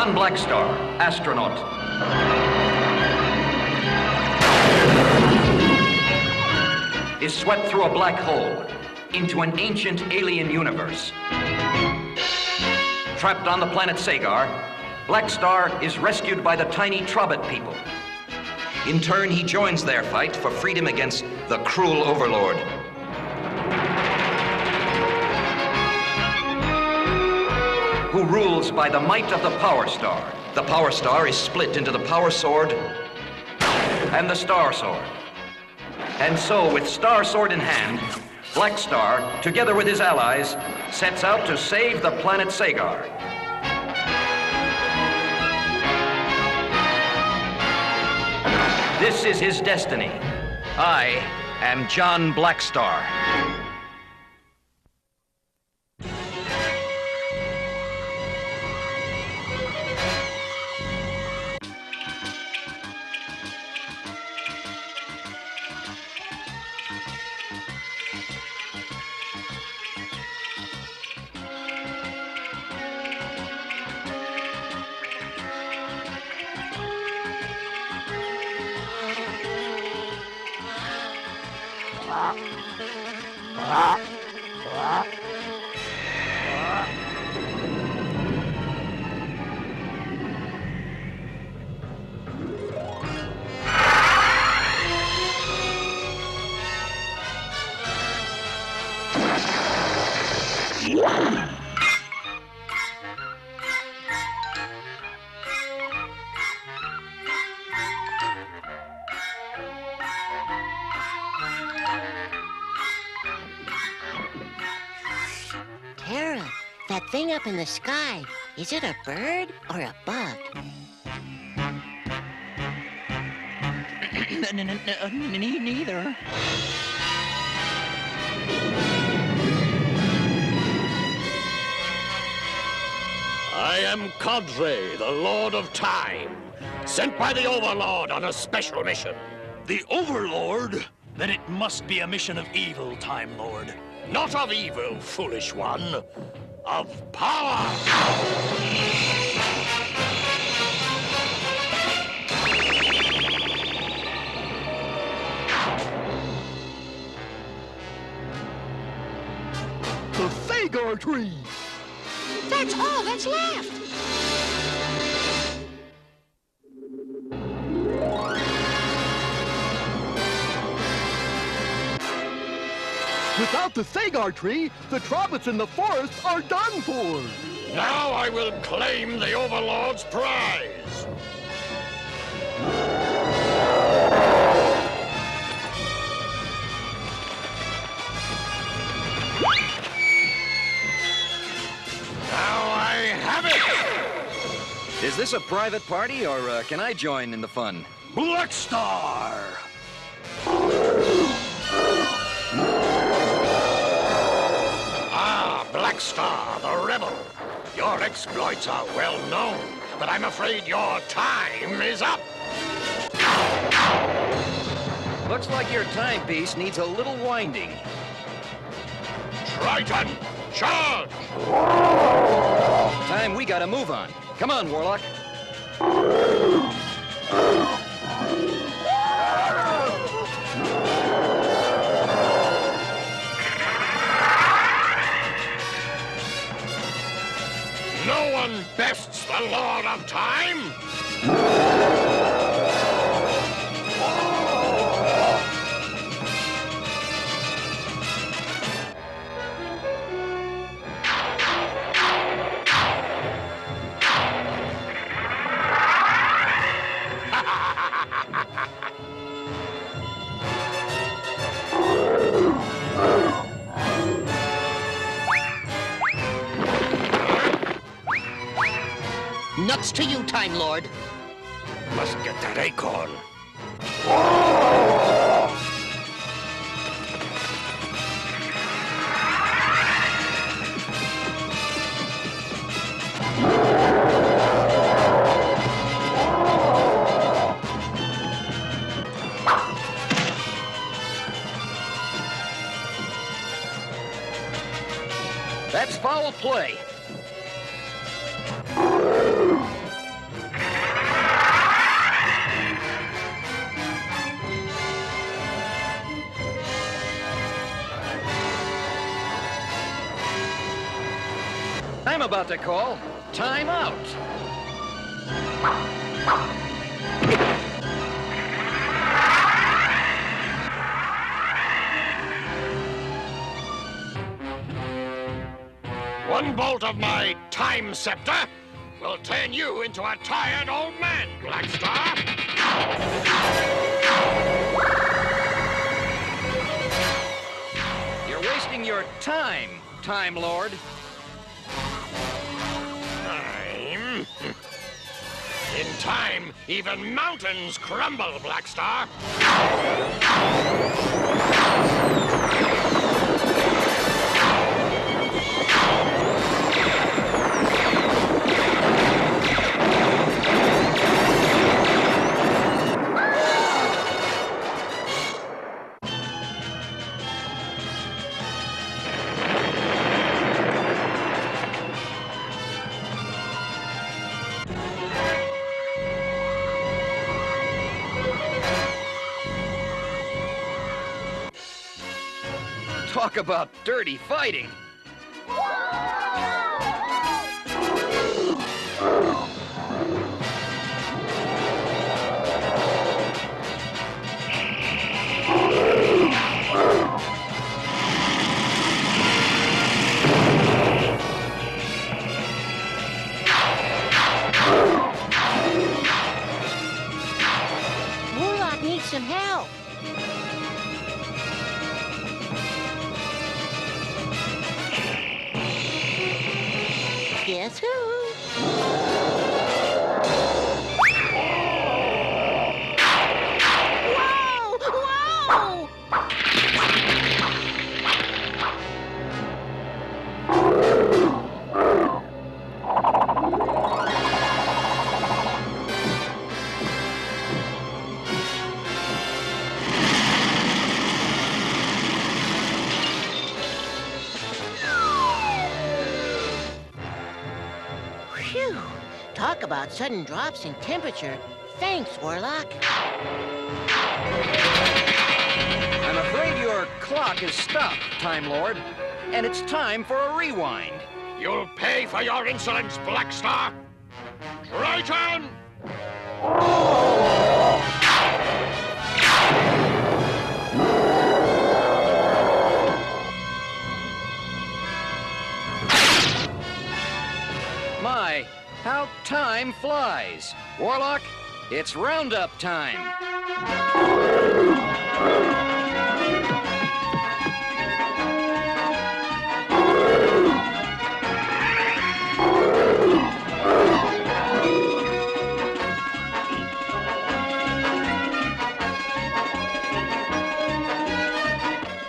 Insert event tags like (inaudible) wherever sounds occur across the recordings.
John Blackstar, astronaut. Is swept through a black hole into an ancient alien universe. Trapped on the planet Sagar, Blackstar is rescued by the tiny Trobbit people. In turn, he joins their fight for freedom against the cruel overlord. Who rules by the might of the Power Star. The Power Star is split into the Power Sword and the Star Sword. And so, with Star Sword in hand, Blackstar, together with his allies, sets out to save the planet Sagar. This is his destiny. I am John Blackstar. Tara, thing up in the sky, is it a bird or a bug? (coughs) Neither. I am Cadre, the Lord of Time, sent by the Overlord on a special mission. The Overlord? Then it must be a mission of evil, Time Lord. Not of evil, foolish one, of power! The Sagar tree! That's all that's left. Without the sagar tree, the Trobbits in the forest are done for! Now I will claim the Overlord's prize! Now I have it! Is this a private party, or uh, can I join in the fun? Blackstar! Star, the rebel. Your exploits are well known, but I'm afraid your time is up. Looks like your timepiece needs a little winding. Triton, charge! Time we gotta move on. Come on, Warlock. Bests the Lord of Time! About to call time out. One bolt of my time scepter will turn you into a tired old man, Blackstar. You're wasting your time, Time Lord. Time, even mountains crumble, Blackstar. Talk about dirty fighting. Talk about sudden drops in temperature. Thanks, Warlock. I'm afraid your clock is stopped, Time Lord. And it's time for a rewind. You'll pay for your insolence, Blackstar. Triton! My, (laughs) how time flies. Warlock, it's roundup time.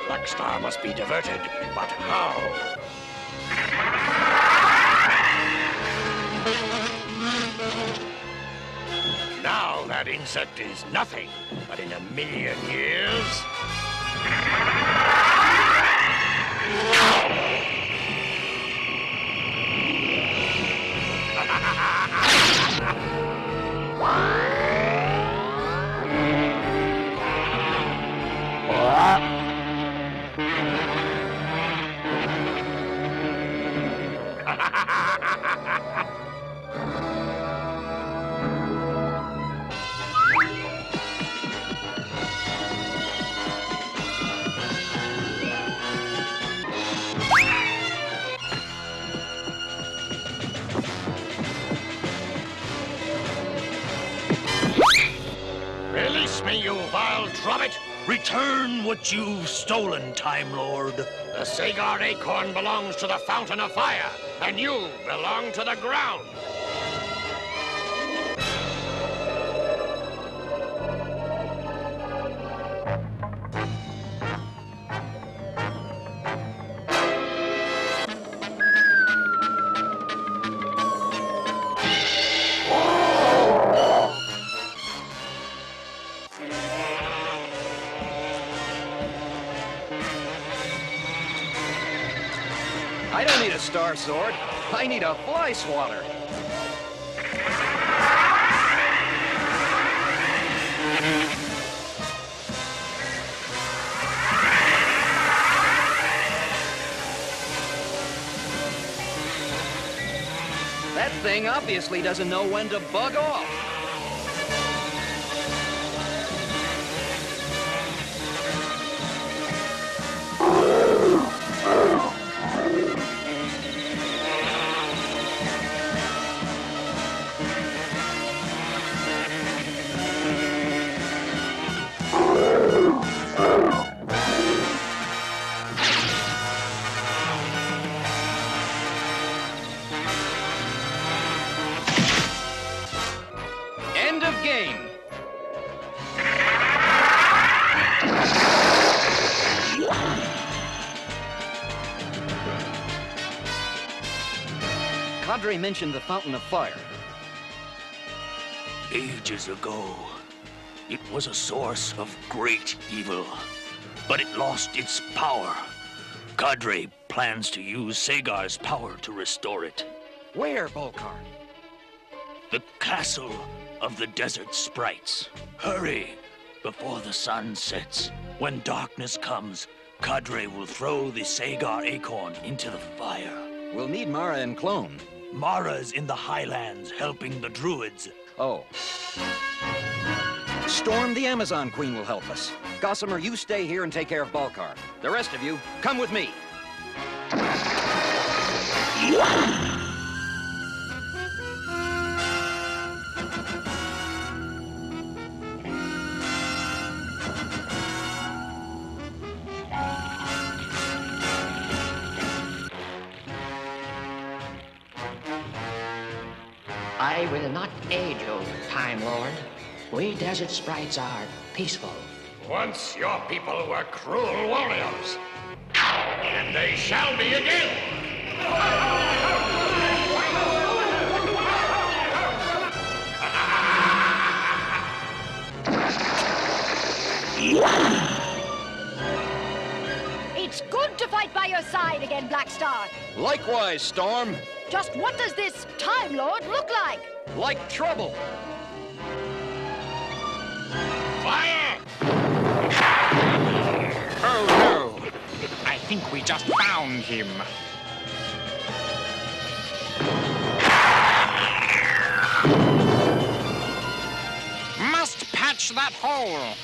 Blackstar must be diverted, but how? Insect is nothing, but in a million years... what you've stolen, Time Lord. The Sagar acorn belongs to the Fountain of Fire, and you belong to the ground. Star sword. I need a fly swatter. That thing obviously doesn't know when to bug off. Cadre mentioned the Fountain of Fire. Ages ago, it was a source of great evil, but it lost its power. Cadre plans to use Sagar's power to restore it. Where, Volcar? The castle of the desert sprites. Hurry before the sun sets. When darkness comes, Cadre will throw the Sagar acorn into the fire. We'll need Mara and Klone. Mara's in the highlands helping the druids. Oh. Storm, the Amazon Queen, will help us. Gossamer, you stay here and take care of Balkar. The rest of you, come with me. Will not aid you, Time Lord. We desert sprites are peaceful. Once your people were cruel warriors, and they shall be again. It's good to fight by your side again, Blackstar. Likewise, Storm. Just what does this Time Lord look like? Like trouble. Fire! Oh no! I think we just found him. Must patch that hole.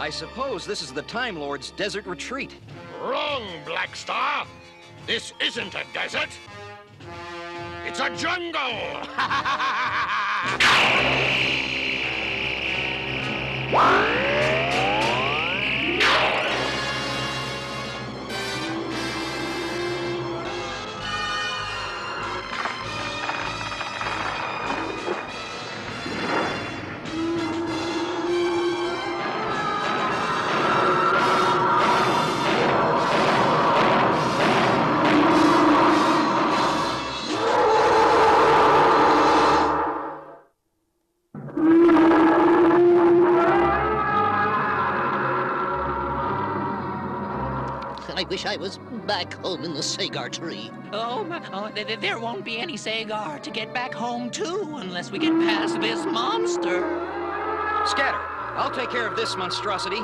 I suppose this is the Time Lord's desert retreat. Wrong, Blackstar. This isn't a desert. It's a jungle. (laughs) wish I was back home in the Sagar tree. Oh, my, oh th- th- there won't be any Sagar to get back home to unless we get past this monster. Scatter, I'll take care of this monstrosity.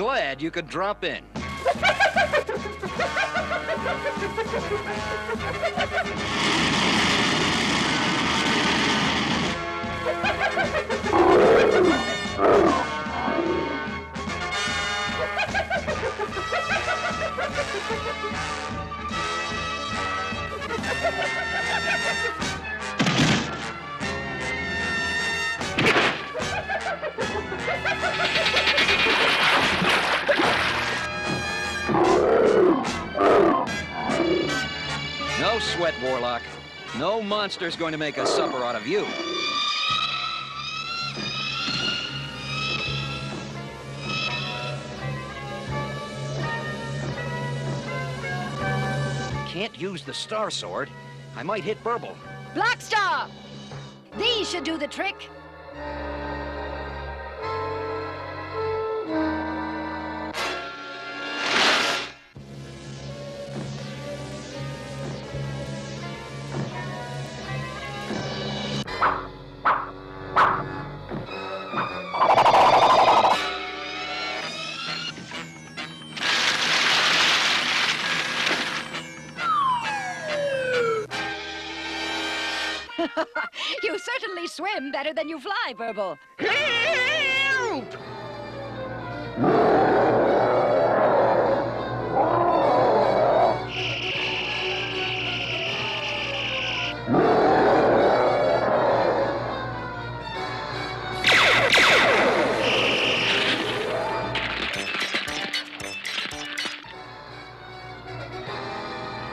Glad you could drop in. (laughs) No sweat, Warlock. No monster's going to make a supper out of you. Can't use the Star Sword. I might hit Burble. Blackstar! These should do the trick. (laughs) you certainly swim better than you fly, Burble.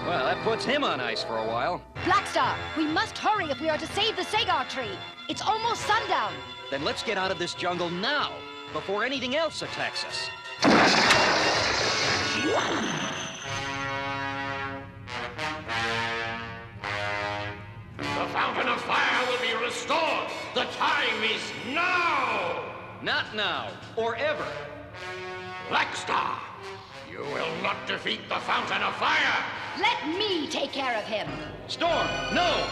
Well, that puts him on ice for a while. Blackstar, we must hurry if we are to save the Sagar tree. It's almost sundown. Then let's get out of this jungle now, before anything else attacks us. The fountain of fire will be restored. The time is now. Not now, or ever. Blackstar, you will not defeat the fountain of fire. Let me take care of him. Storm, no!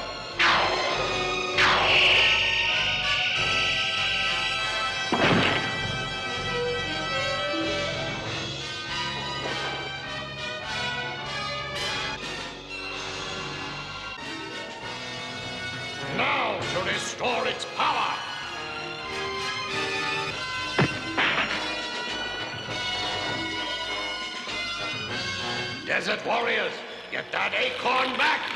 Now to restore its power. Desert warriors, get that acorn back.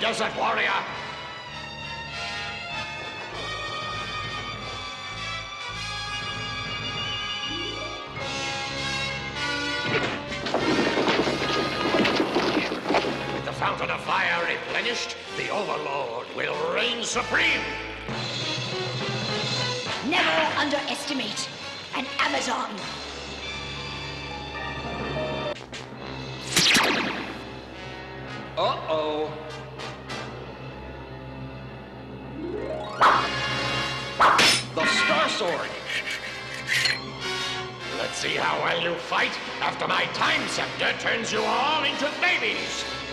Desert warrior. With the fountain of fire replenished, the Overlord will reign supreme. Never underestimate an Amazon. Uh-oh. You fight after my time scepter turns you all into babies.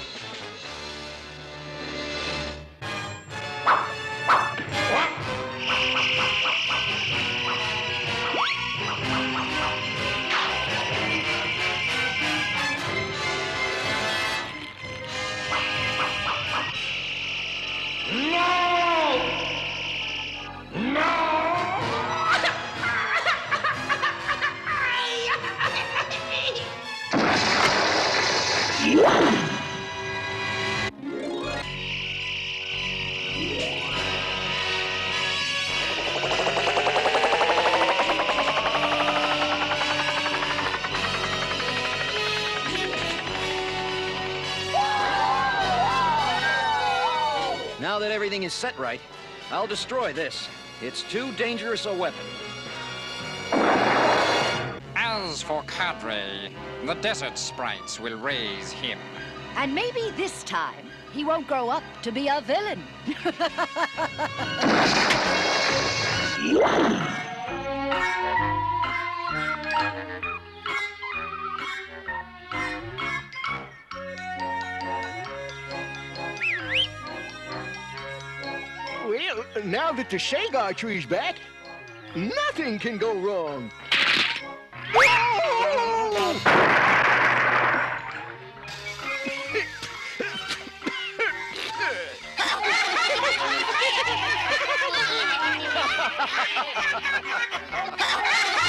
Now that everything is set right, I'll destroy this. It's too dangerous a weapon. As for Cadre, the desert sprites will raise him. And maybe this time he won't grow up to be a villain. (laughs) now that the Sagar tree's back, nothing can go wrong. (laughs)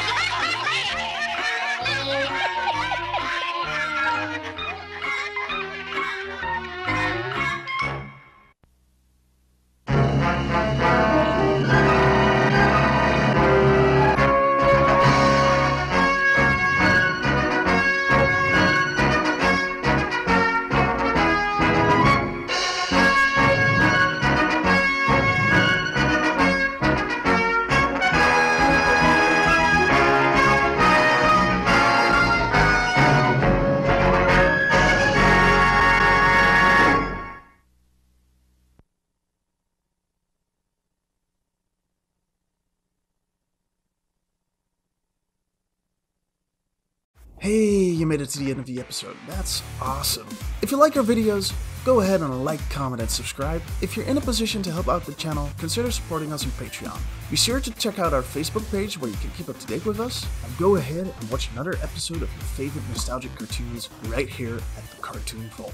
you made it to the end of the episode. That's awesome. If you like our videos, go ahead and like, comment, and subscribe. If you're in a position to help out the channel, consider supporting us on Patreon. Be sure to check out our Facebook page where you can keep up to date with us, and go ahead and watch another episode of your favorite nostalgic cartoons right here at the Cartoon Vault.